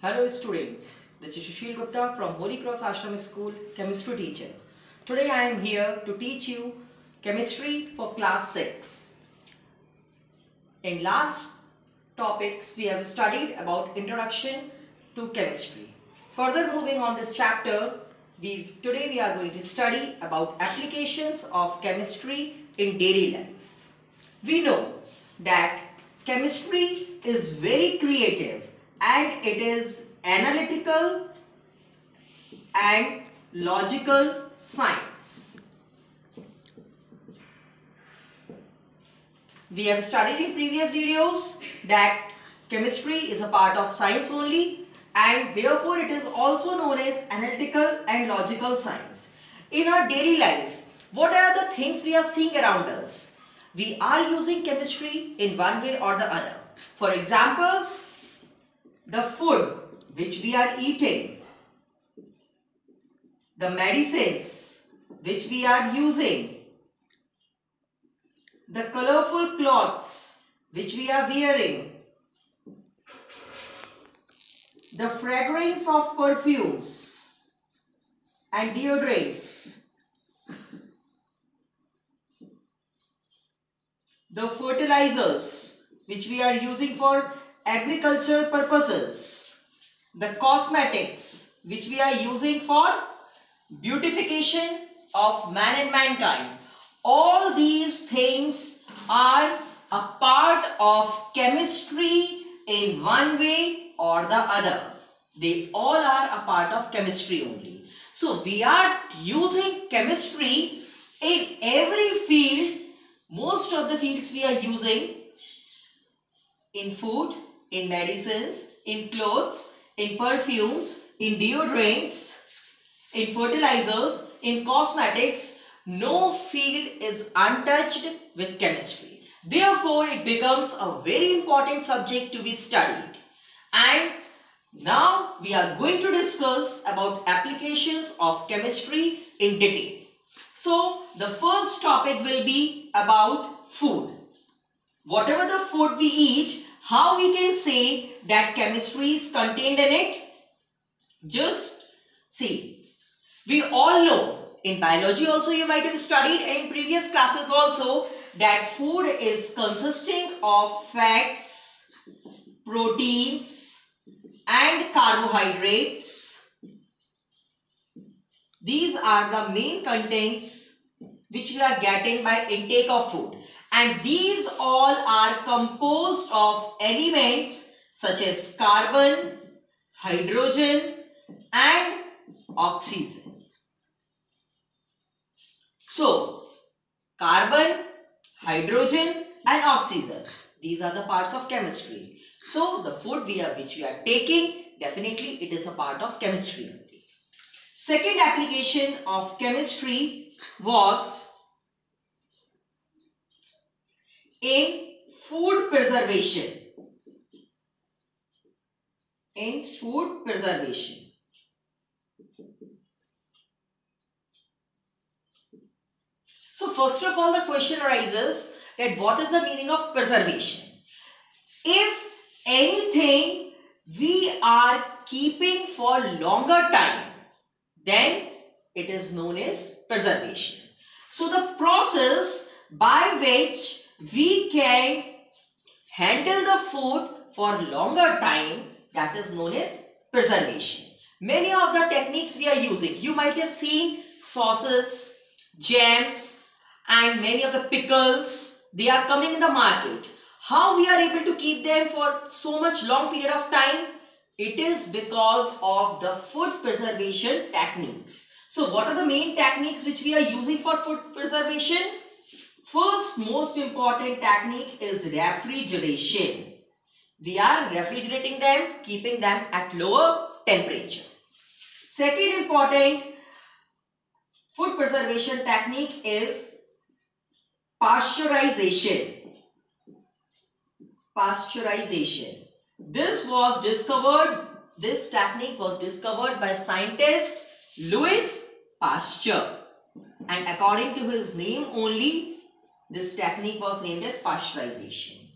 Hello students, this is Sushil Gupta from Holy Cross Ashram School, chemistry teacher. Today I am here to teach you chemistry for class 6. In last topics we have studied about introduction to chemistry. Further moving on this chapter, we today we are going to study about applications of chemistry in daily life. We know that chemistry is very creative and it is analytical and logical science. We have studied in previous videos that chemistry is a part of science only and therefore it is also known as analytical and logical science. In our daily life, what are the things we are seeing around us? We are using chemistry in one way or the other. For examples, the food which we are eating, the medicines which we are using, the colorful clothes which we are wearing, the fragrance of perfumes and deodorants, the fertilizers which we are using for agricultural purposes, the cosmetics which we are using for beautification of man and mankind. All these things are a part of chemistry in one way or the other. They all are a part of chemistry only. So we are using chemistry in every field. Most of the fields we are using in food, in medicines, in clothes, in perfumes, in deodorants, in fertilizers, in cosmetics, no field is untouched with chemistry. Therefore, it becomes a very important subject to be studied. And now we are going to discuss about applications of chemistry in detail. So, the first topic will be about food. Whatever the food we eat, how we can say that chemistry is contained in it? Just see. We all know in biology also you might have studied and in previous classes also that food is consisting of fats, proteins and carbohydrates. These are the main contents which we are getting by intake of food and these all are composed of elements such as carbon, hydrogen and oxygen. So, carbon, hydrogen and oxygen. These are the parts of chemistry. So, the food we are, which we are taking, definitely it is a part of chemistry. Second application of chemistry was in food preservation. In food preservation. So first of all the question arises that what is the meaning of preservation? If anything we are keeping for longer time then it is known as preservation. So the process by which we can handle the food for longer time that is known as preservation. Many of the techniques we are using, you might have seen sauces, jams and many of the pickles, they are coming in the market. How we are able to keep them for so much long period of time? It is because of the food preservation techniques. So what are the main techniques which we are using for food preservation? First most important technique is refrigeration. We are refrigerating them, keeping them at lower temperature. Second important food preservation technique is pasteurization. Pasteurization. This was discovered, this technique was discovered by scientist Louis Pasteur. And according to his name only, this technique was named as pasteurization.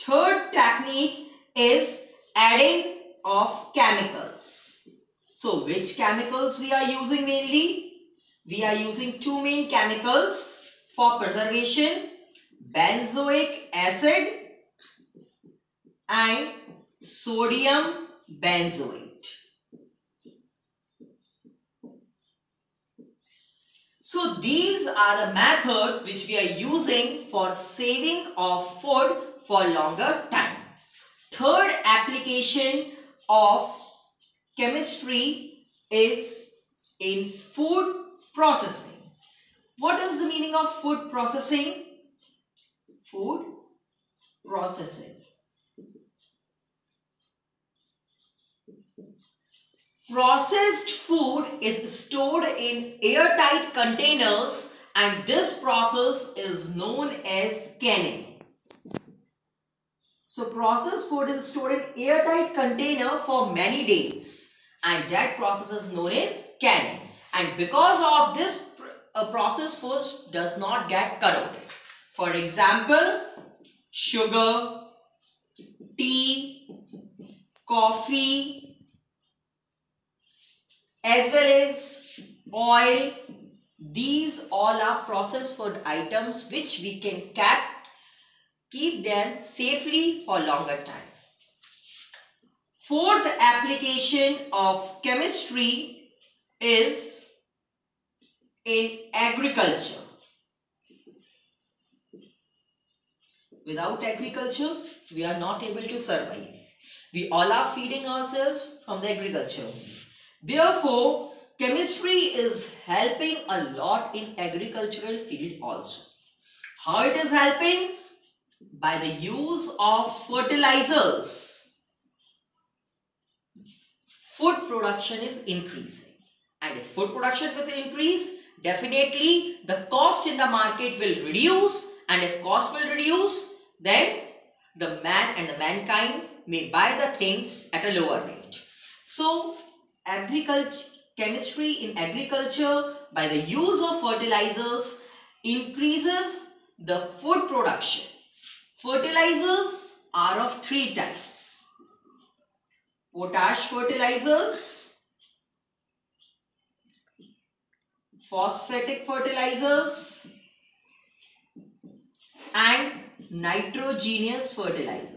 Third technique is adding of chemicals. So which chemicals we are using mainly? We are using two main chemicals for preservation. Benzoic acid and sodium benzoate. So these are the methods which we are using for saving of food for longer time. Third application of chemistry is in food processing. What is the meaning of food processing? Food processing. Processed food is stored in airtight containers and this process is known as canning. So processed food is stored in airtight container for many days and that process is known as canning. And because of this a processed food does not get corroded. For example, sugar, tea, coffee, as well as oil. These all are processed food items which we can keep, keep them safely for longer time. Fourth application of chemistry is in agriculture. Without agriculture, we are not able to survive. We all are feeding ourselves from the agriculture. Therefore, chemistry is helping a lot in agricultural field also. How it is helping? By the use of fertilizers. Food production is increasing. And if food production will increase, definitely the cost in the market will reduce. And if cost will reduce, then the man and the mankind may buy the things at a lower rate. So, agriculture chemistry in agriculture by the use of fertilizers increases the food production. Fertilizers are of three types. Potash fertilizers, phosphatic fertilizers and nitrogenous fertilizers.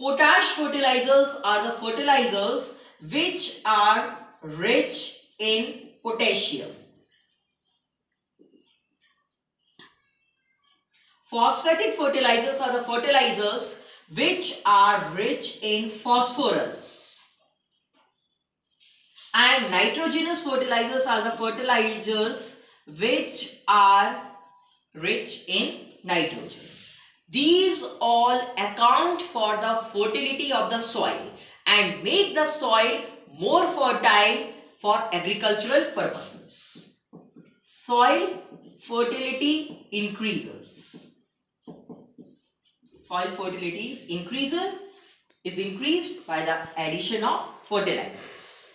Potash fertilizers are the fertilizers which are rich in potassium. Phosphatic fertilizers are the fertilizers which are rich in phosphorus. And nitrogenous fertilizers are the fertilizers which are rich in nitrogen. These all account for the fertility of the soil and make the soil more fertile for agricultural purposes. Soil fertility increases. Soil fertility is increases is increased by the addition of fertilizers.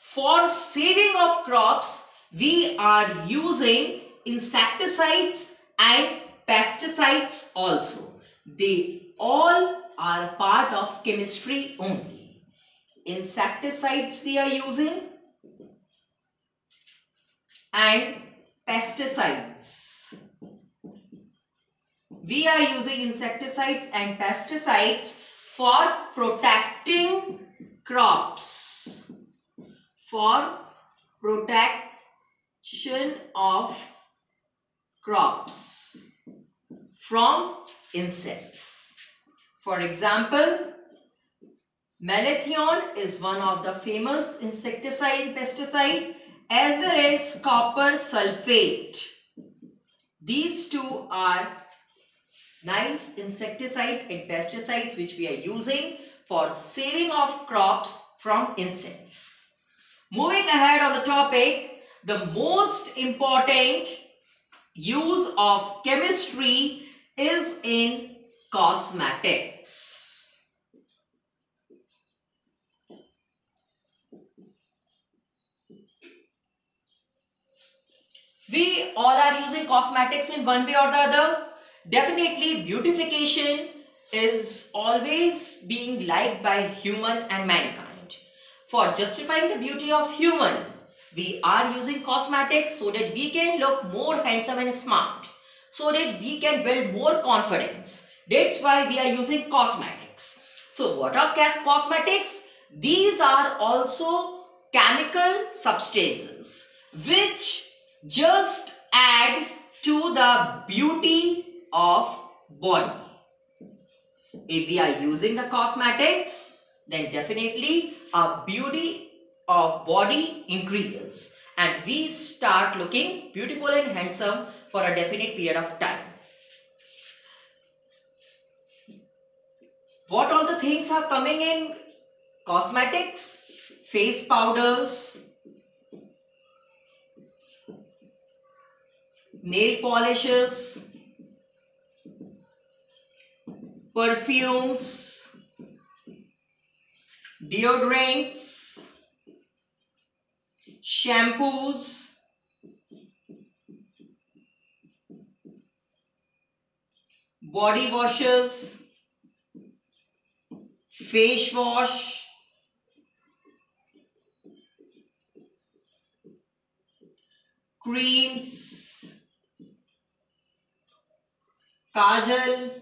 For saving of crops, we are using insecticides and pesticides also. They all are part of chemistry only. Insecticides we are using and pesticides. We are using insecticides and pesticides for protecting crops. For protection of crops from insects. For example, malathion is one of the famous insecticide pesticide as well as copper sulfate. These two are nice insecticides and pesticides which we are using for saving of crops from insects. Moving ahead on the topic, the most important use of chemistry is in cosmetics. We all are using cosmetics in one way or the other. Definitely beautification is always being liked by human and mankind. For justifying the beauty of human, we are using cosmetics so that we can look more handsome and smart. So that we can build more confidence. That's why we are using cosmetics. So what are cosmetics? These are also chemical substances which just add to the beauty of body. If we are using the cosmetics, then definitely our beauty of body increases and we start looking beautiful and handsome for a definite period of time. What all the things are coming in cosmetics? Face powders, nail polishes, perfumes, deodorants, shampoos, body washes, face wash, creams, kajal,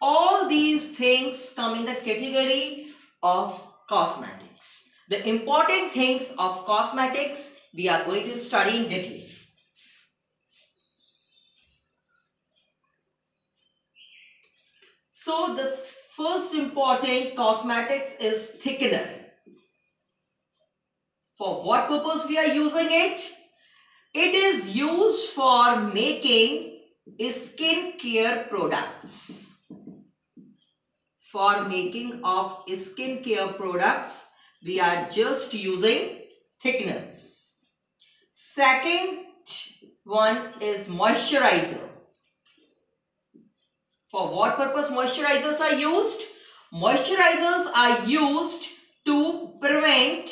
all these things come in the category of cosmetics. The important things of cosmetics we are going to study in detail. So the first important cosmetics is thickener. For what purpose we are using it? It is used for making skin care products for making of skin care products, we are just using thickeners. Second one is moisturizer. For what purpose moisturizers are used? Moisturizers are used to prevent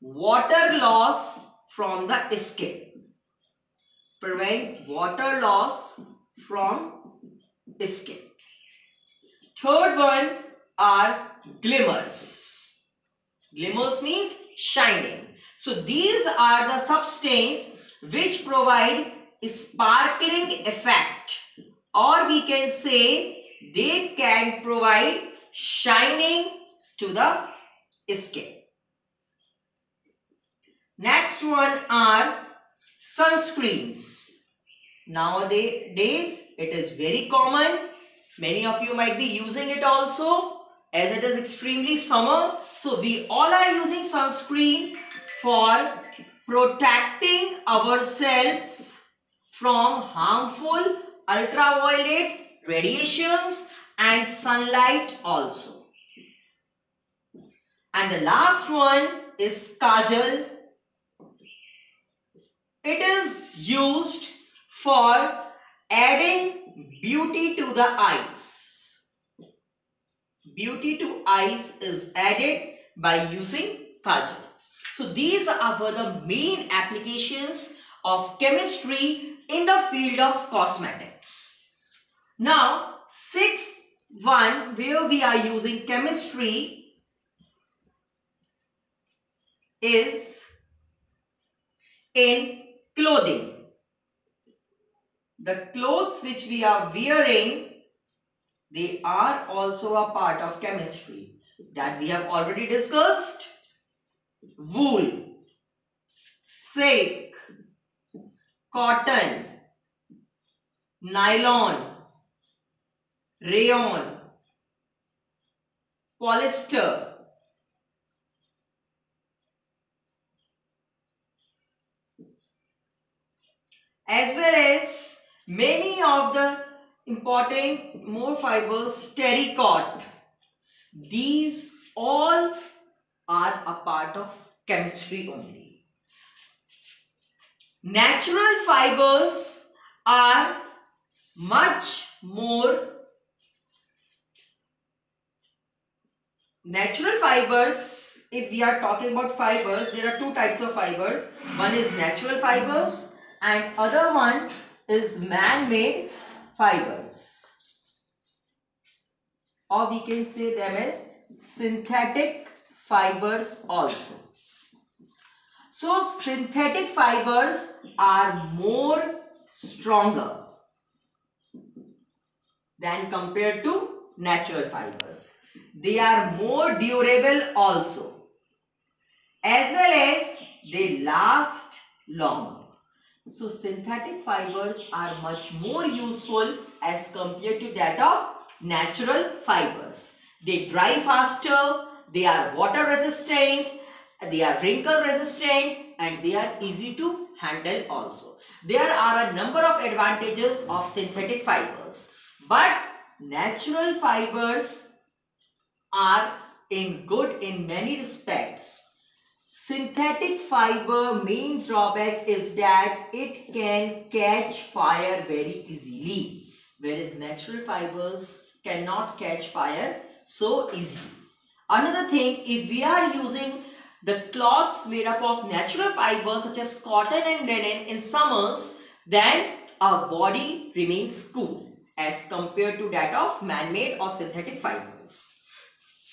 water loss from the skin. Prevent water loss from skin. Third one are glimmers. Glimmers means shining. So these are the substance which provide sparkling effect or we can say they can provide shining to the skin. Next one are sunscreens. Nowadays it is very common Many of you might be using it also as it is extremely summer. So we all are using sunscreen for protecting ourselves from harmful ultraviolet radiations and sunlight also. And the last one is kajal. It is used for adding beauty to the eyes. Beauty to eyes is added by using kajal. So these are the main applications of chemistry in the field of cosmetics. Now, sixth one where we are using chemistry is in clothing the clothes which we are wearing, they are also a part of chemistry that we have already discussed. Wool, silk, cotton, nylon, rayon, polyester, as well as Many of the important more fibers, terracotta, these all are a part of chemistry only. Natural fibers are much more natural fibers if we are talking about fibers there are two types of fibers one is natural fibers and other one is man-made fibers. or we can say them as synthetic fibers also. So synthetic fibers are more stronger than compared to natural fibers. They are more durable also as well as they last longer. So synthetic fibers are much more useful as compared to that of natural fibers. They dry faster, they are water resistant, they are wrinkle resistant and they are easy to handle also. There are a number of advantages of synthetic fibers but natural fibers are in good in many respects. Synthetic fiber main drawback is that it can catch fire very easily whereas natural fibers cannot catch fire so easily. Another thing, if we are using the cloths made up of natural fibers such as cotton and linen in summers, then our body remains cool as compared to that of man-made or synthetic fibers.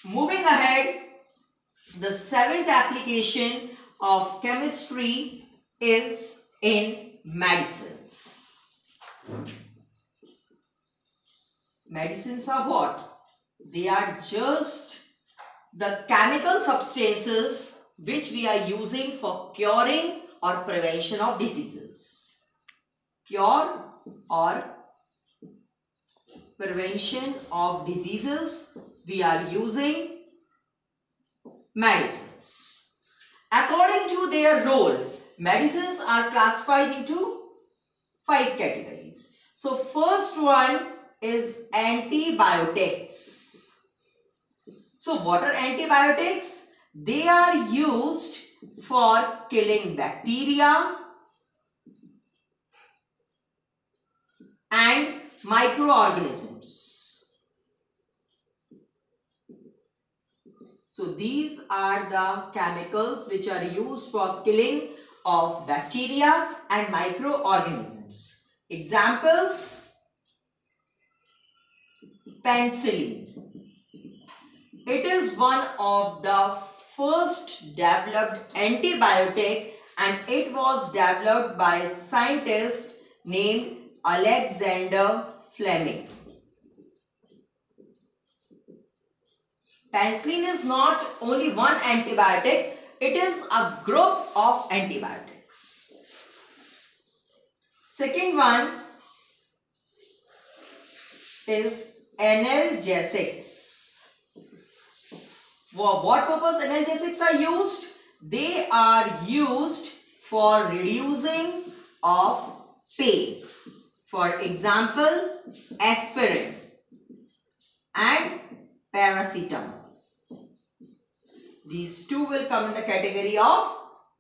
Moving ahead, the seventh application of chemistry is in medicines. Medicines are what? They are just the chemical substances which we are using for curing or prevention of diseases. Cure or prevention of diseases we are using medicines. According to their role, medicines are classified into five categories. So first one is antibiotics. So what are antibiotics? They are used for killing bacteria and microorganisms. So these are the chemicals which are used for killing of bacteria and microorganisms. Examples penicillin. It is one of the first developed antibiotic and it was developed by a scientist named Alexander Fleming. Penicillin is not only one antibiotic, it is a group of antibiotics. Second one is analgesics. For what purpose analgesics are used? They are used for reducing of pain. For example, aspirin and paracetamol. These two will come in the category of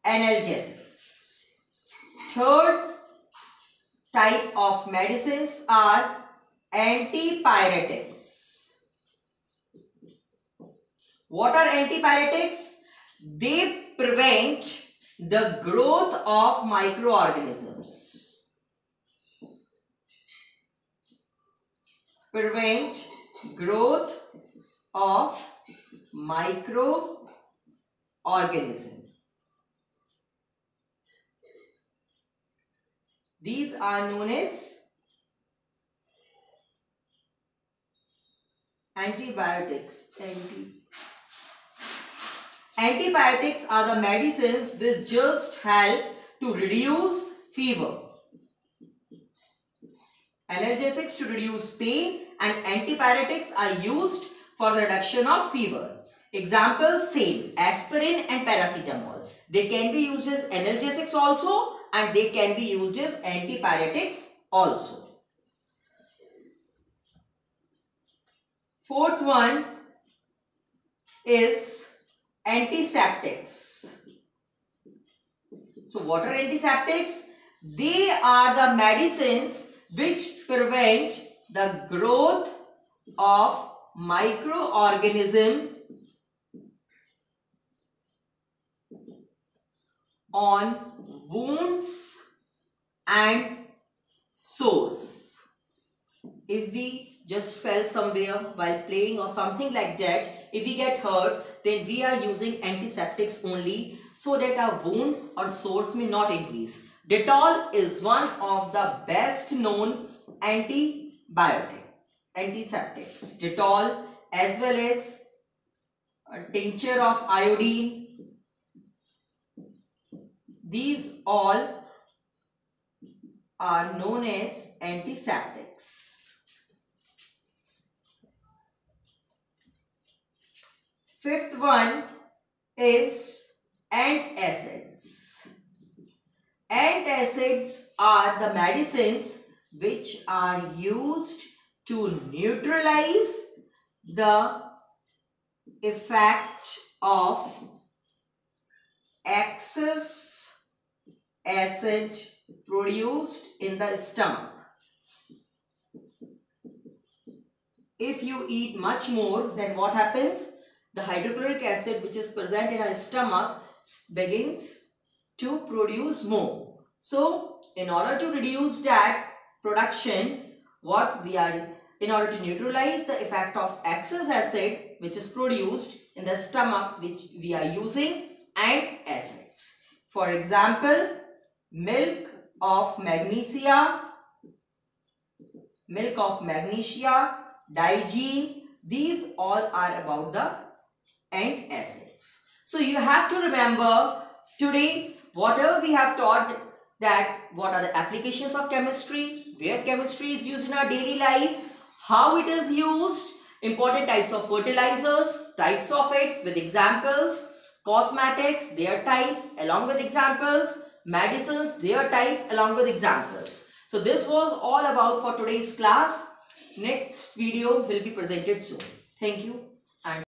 analgesics. Third type of medicines are antipyretics. What are antipyretics? They prevent the growth of microorganisms. Prevent growth of microorganism. These are known as Antibiotics. Anti Antibiotics are the medicines which just help to reduce fever. Analgesics to reduce pain and antibiotics are used for the reduction of fever. Examples same aspirin and paracetamol. They can be used as analgesics also and they can be used as antipyretics also. Fourth one is antiseptics. So what are antiseptics? They are the medicines which prevent the growth of microorganism on wounds and sores. If we just fell somewhere while playing or something like that, if we get hurt, then we are using antiseptics only so that our wound or sores may not increase. Dettol is one of the best known antibiotic, antiseptics. Dettol as well as a tincture of iodine. These all are known as antiseptics. Fifth one is antacids. Antacids are the medicines which are used to neutralize the effect of excess acid produced in the stomach. If you eat much more, then what happens? The hydrochloric acid which is present in our stomach begins to produce more. So, in order to reduce that production, what we are, in order to neutralize the effect of excess acid which is produced in the stomach which we are using antacids. For example, milk of magnesia, milk of magnesia, Digene, these all are about the antacids. So you have to remember today whatever we have taught that what are the applications of chemistry, where chemistry is used in our daily life, how it is used, important types of fertilizers, types of it with examples, cosmetics, their types along with examples, medicines, their types along with examples. So this was all about for today's class. Next video will be presented soon. Thank you.